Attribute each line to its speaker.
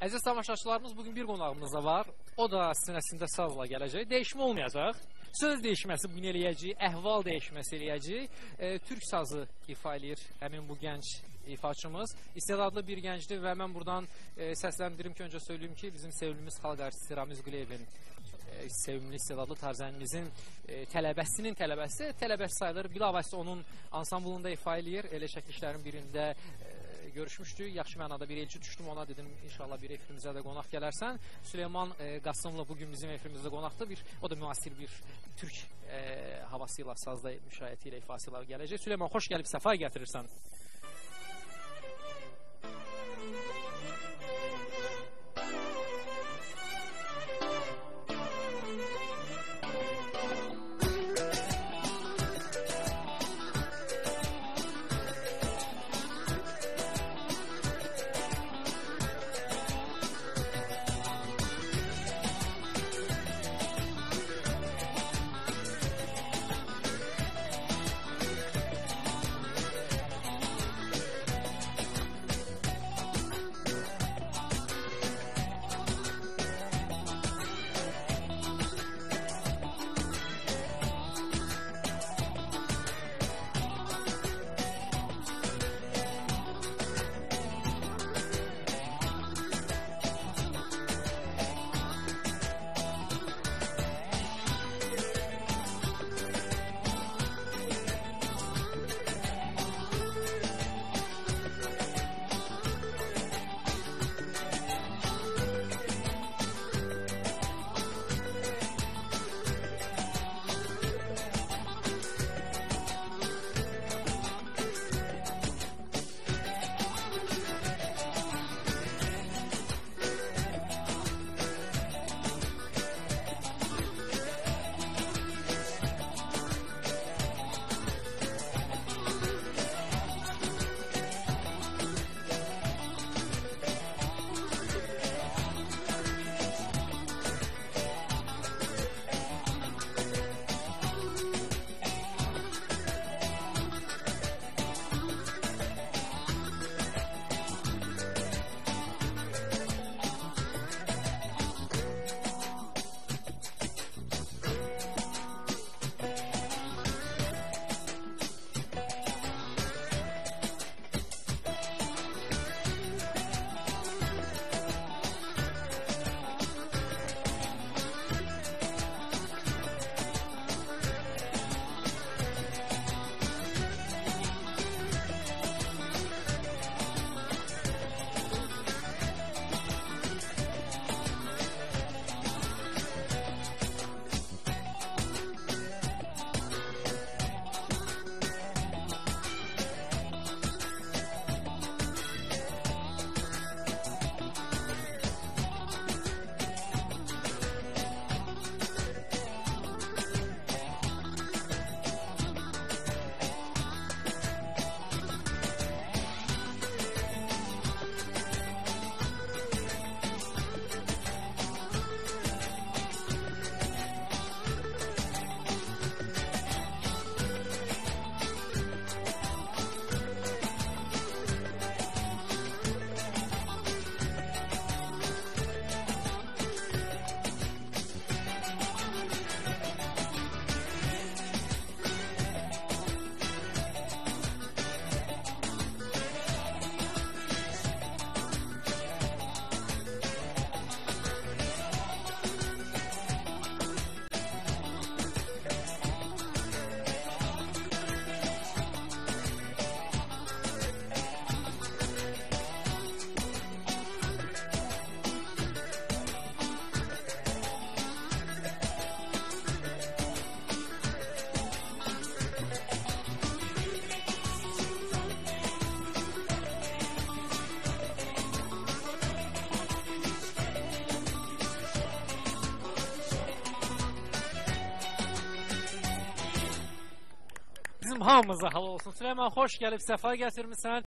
Speaker 1: Əziz tamaşaçılarımız bugün bir qonağımız da var. O da sinəsində sazla gələcək. Dəyişmə olmayacaq. Söz dəyişməsi bugün eləyəcək, əhval dəyişməsi eləyəcək. E, türk sazı ifa eləyir həmin bu gənc ifaçımız. İstedadlı bir gəncdir və mən buradan e, səsləndirim ki, öncə söyləyim ki, bizim sevimlimiz xalq artisti Ramiz Quliyevin e, sevimli istedadlı tarzənimizin e, tələbəsinin tələbəsi tələbəsi sayılır. Bilavasitə onun ansamblında ifa eləyir. Elə çəkilişlərin birində e, görüşmüşdük. Yaxşı mənada bir elçi düşdüm ona dedim inşallah bir efrimizə də qonaq gələrsən. Süleyman e, Qasımlı bugün bizim efrimizdə qonaqdır. Bir o da müasir bir türk e, havası ilə sazda müşayiəti ilə ifası ilə gələcək. Süleyman xoş gəlib səfa gətirirsən. Bizim hamımıza hal olsun. Süleyman xoş gəlib, səfa gətirmisən.